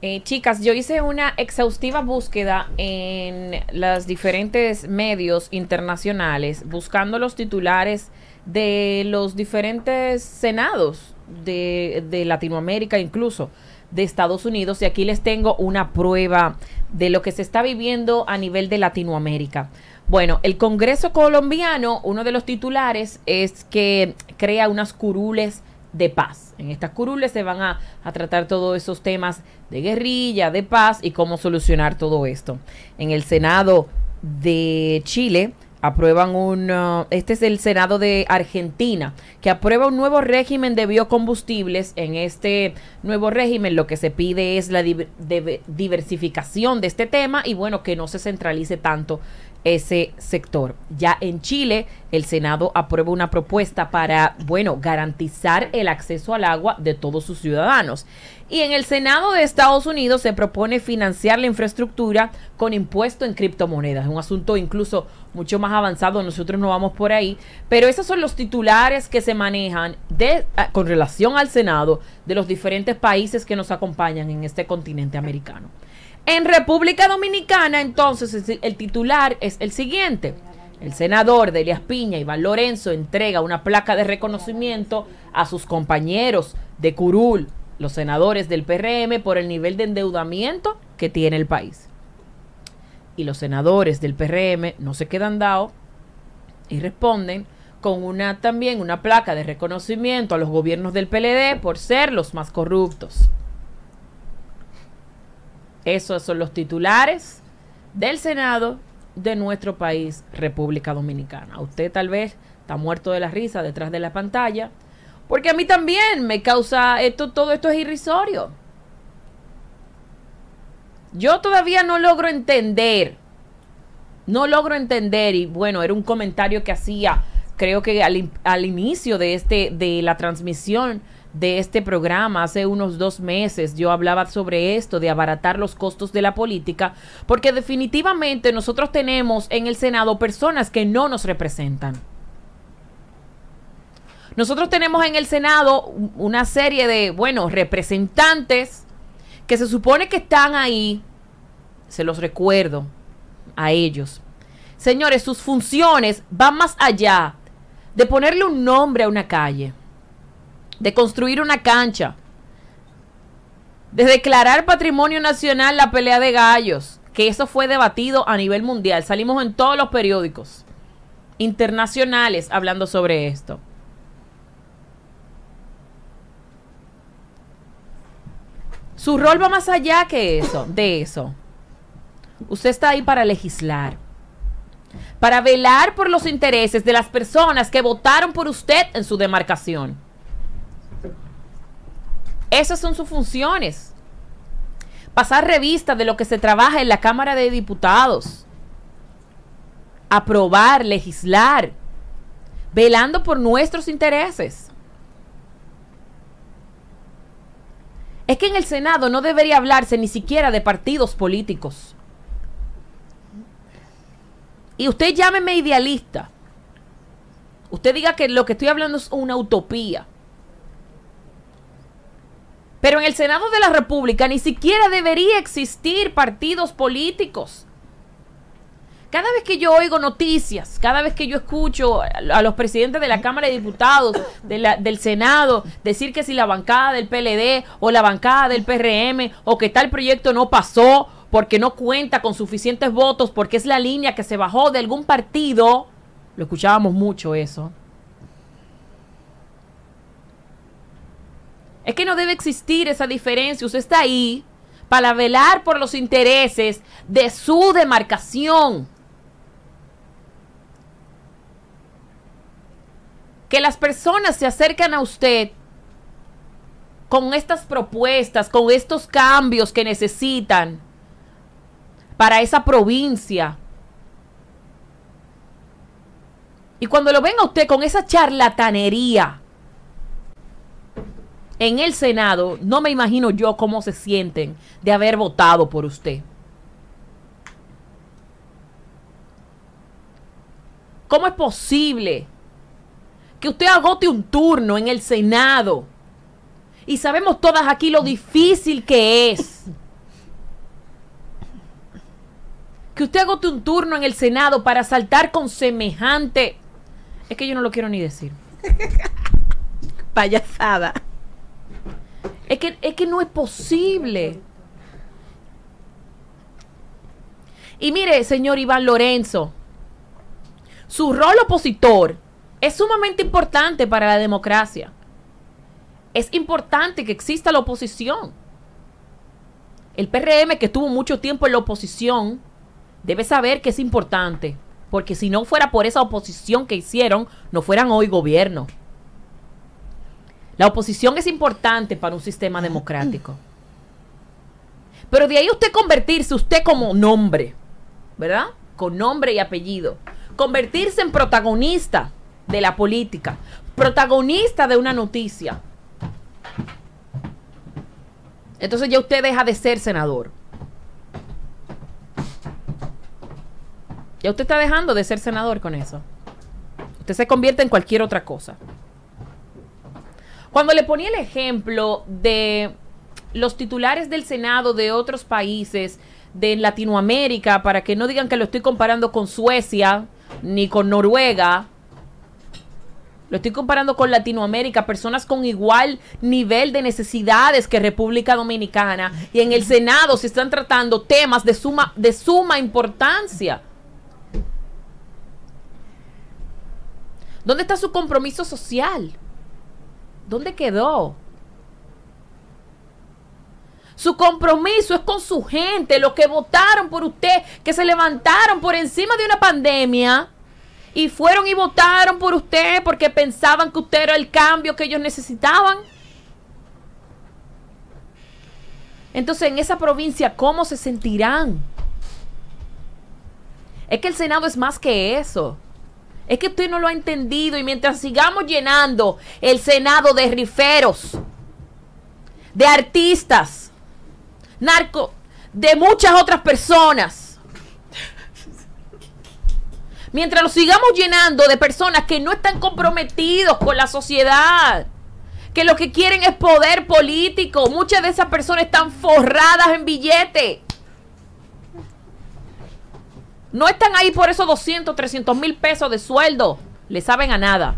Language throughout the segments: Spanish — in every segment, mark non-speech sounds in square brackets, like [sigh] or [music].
Eh, chicas, yo hice una exhaustiva búsqueda en los diferentes medios internacionales, buscando los titulares de los diferentes senados de, de Latinoamérica, incluso de Estados Unidos, y aquí les tengo una prueba de lo que se está viviendo a nivel de Latinoamérica. Bueno, el Congreso colombiano, uno de los titulares es que crea unas curules de paz. En estas curules se van a, a, tratar todos esos temas de guerrilla, de paz y cómo solucionar todo esto. En el Senado de Chile aprueban un, uh, este es el Senado de Argentina, que aprueba un nuevo régimen de biocombustibles. En este nuevo régimen lo que se pide es la diversificación de este tema y bueno, que no se centralice tanto ese sector. Ya en Chile, el Senado aprueba una propuesta para, bueno, garantizar el acceso al agua de todos sus ciudadanos. Y en el Senado de Estados Unidos se propone financiar la infraestructura con impuesto en criptomonedas. Un asunto incluso mucho más avanzado, nosotros no vamos por ahí. Pero esos son los titulares que se manejan de, con relación al Senado de los diferentes países que nos acompañan en este continente americano. En República Dominicana, entonces, el titular es el siguiente. El senador de Piña, Iván Lorenzo, entrega una placa de reconocimiento a sus compañeros de Curul, los senadores del PRM, por el nivel de endeudamiento que tiene el país. Y los senadores del PRM no se quedan dados y responden con una también una placa de reconocimiento a los gobiernos del PLD por ser los más corruptos. Esos son los titulares del Senado de nuestro país, República Dominicana. Usted tal vez está muerto de la risa detrás de la pantalla, porque a mí también me causa esto, todo esto es irrisorio. Yo todavía no logro entender, no logro entender, y bueno, era un comentario que hacía, creo que al, inicio de este, de la transmisión de este programa hace unos dos meses yo hablaba sobre esto, de abaratar los costos de la política, porque definitivamente nosotros tenemos en el Senado personas que no nos representan. Nosotros tenemos en el Senado una serie de, bueno, representantes que se supone que están ahí, se los recuerdo a ellos. Señores, sus funciones van más allá de ponerle un nombre a una calle de construir una cancha, de declarar patrimonio nacional la pelea de gallos, que eso fue debatido a nivel mundial. Salimos en todos los periódicos internacionales hablando sobre esto. Su rol va más allá que eso, de eso. Usted está ahí para legislar, para velar por los intereses de las personas que votaron por usted en su demarcación. Esas son sus funciones. Pasar revista de lo que se trabaja en la Cámara de Diputados. Aprobar, legislar, velando por nuestros intereses. Es que en el Senado no debería hablarse ni siquiera de partidos políticos. Y usted llámeme idealista. Usted diga que lo que estoy hablando es una utopía. Pero en el Senado de la República ni siquiera debería existir partidos políticos. Cada vez que yo oigo noticias, cada vez que yo escucho a los presidentes de la Cámara de Diputados, del Senado, decir que si la bancada del PLD o la bancada del PRM o que tal proyecto no pasó porque no cuenta con suficientes votos, porque es la línea que se bajó de algún partido, lo escuchábamos mucho eso. Es que no debe existir esa diferencia. Usted está ahí para velar por los intereses de su demarcación. Que las personas se acercan a usted con estas propuestas, con estos cambios que necesitan para esa provincia. Y cuando lo ven a usted con esa charlatanería, en el Senado, no me imagino yo cómo se sienten de haber votado por usted. ¿Cómo es posible que usted agote un turno en el Senado? Y sabemos todas aquí lo difícil que es que usted agote un turno en el Senado para saltar con semejante... Es que yo no lo quiero ni decir. [laughs] Payasada. Es que, es que no es posible. Y mire, señor Iván Lorenzo, su rol opositor es sumamente importante para la democracia. Es importante que exista la oposición. El PRM, que estuvo mucho tiempo en la oposición, debe saber que es importante, porque si no fuera por esa oposición que hicieron, no fueran hoy gobierno. La oposición es importante para un sistema democrático. [clears throat] Pero de ahí usted convertirse, usted como nombre, ¿verdad? Con nombre y apellido. Convertirse en protagonista de la política, protagonista de una noticia. Entonces ya usted deja de ser senador. Usted está dejando de ser senador con eso. Usted se convierte en cualquier otra cosa. Cuando le ponía el ejemplo de los titulares del Senado de otros países de Latinoamérica, para que no digan que lo estoy comparando con Suecia ni con Noruega, lo estoy comparando con Latinoamérica, personas con igual nivel de necesidades que República Dominicana. Y en el Senado se están tratando temas de suma, de suma importancia. ¿Dónde está su compromiso social? ¿Dónde quedó? Su compromiso es con su gente, los que votaron por usted, que se levantaron por encima de una pandemia y fueron y votaron por usted porque pensaban que usted era el cambio que ellos necesitaban. Entonces, en esa provincia, ¿cómo se sentirán? Es que el Senado es más que eso. Es que usted no lo ha entendido y mientras sigamos llenando el Senado de riferos, de artistas, narco, de muchas otras personas, mientras lo sigamos llenando de personas que no están comprometidos con la sociedad, que lo que quieren es poder político, muchas de esas personas están forradas en billetes. No están ahí por esos 200, 300 mil pesos de sueldo. Le saben a nada.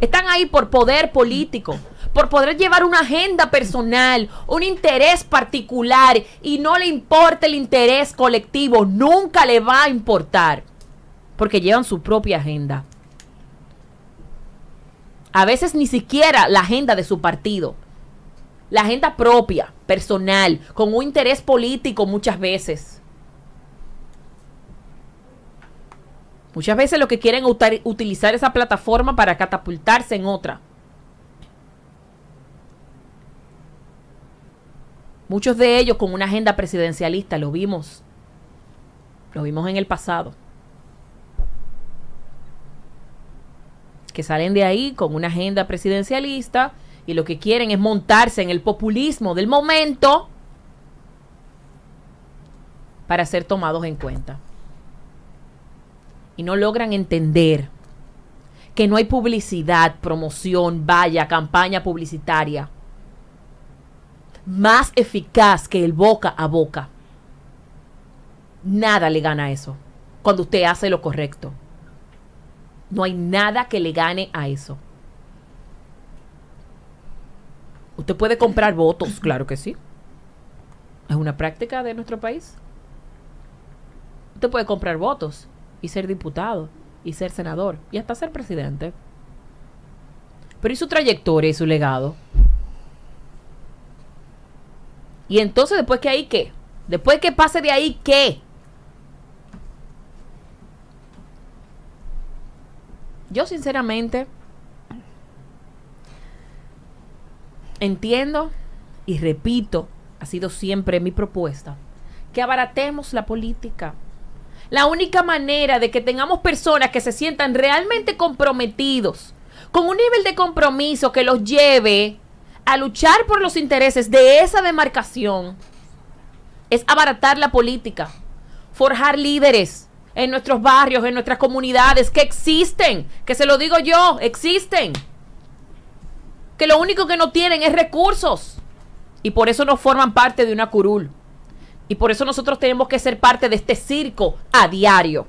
Están ahí por poder político, por poder llevar una agenda personal, un interés particular y no le importa el interés colectivo, nunca le va a importar, porque llevan su propia agenda. A veces ni siquiera la agenda de su partido, la agenda propia, personal, con un interés político muchas veces. Muchas veces lo que quieren es utilizar esa plataforma para catapultarse en otra. Muchos de ellos con una agenda presidencialista, lo vimos. Lo vimos en el pasado. Que salen de ahí con una agenda presidencialista y lo que quieren es montarse en el populismo del momento para ser tomados en cuenta y no logran entender que no hay publicidad, promoción, vaya, campaña publicitaria más eficaz que el boca a boca. Nada le gana a eso cuando usted hace lo correcto. No hay nada que le gane a eso. Usted puede comprar votos, claro que sí. Es una práctica de nuestro país. Usted puede comprar votos y ser diputado y ser senador y hasta ser presidente. Pero ¿y su trayectoria y su legado? Y entonces después que ahí qué? Después que pase de ahí qué? Yo sinceramente entiendo y repito, ha sido siempre mi propuesta, que abaratemos la política la única manera de que tengamos personas que se sientan realmente comprometidos, con un nivel de compromiso que los lleve a luchar por los intereses de esa demarcación, es abaratar la política, forjar líderes en nuestros barrios, en nuestras comunidades, que existen, que se lo digo yo, existen, que lo único que no tienen es recursos y por eso no forman parte de una curul. Y por eso nosotros tenemos que ser parte de este circo a diario.